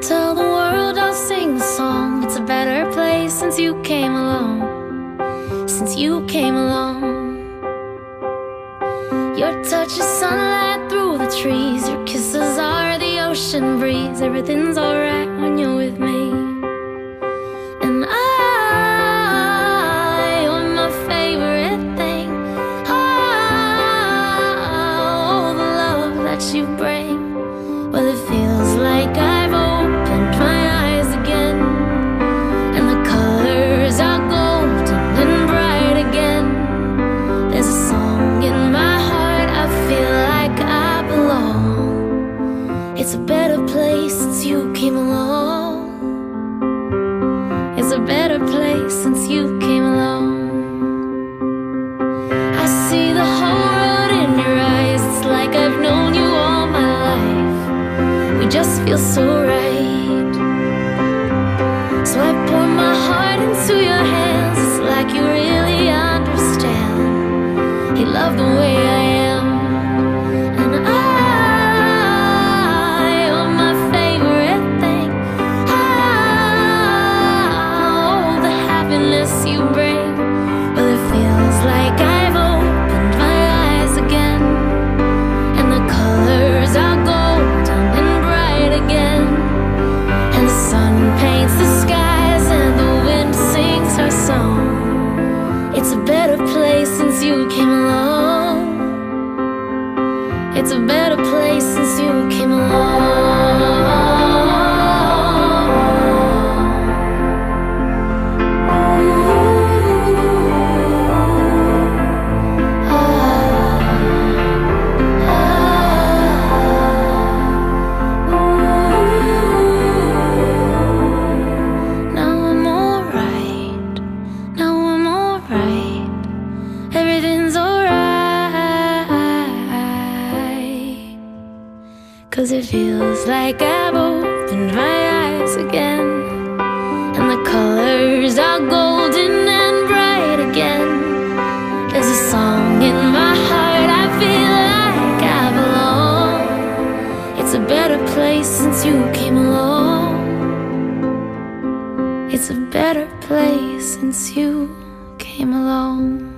Tell the world I'll sing a song. It's a better place since you came along. Since you came along. Your touch is sunlight through the trees. Your kisses are the ocean breeze. Everything's alright. It's a better place since you came along. I see the whole world in your eyes. It's like I've known you all my life. We just feel so right. So I pour my heart into your hands. It's like you really understand. You love the way I place since you came along. Cause it feels like I've opened my eyes again. And the colors are golden and bright again. There's a song in my heart, I feel like I belong. It's a better place since you came along. It's a better place since you came along.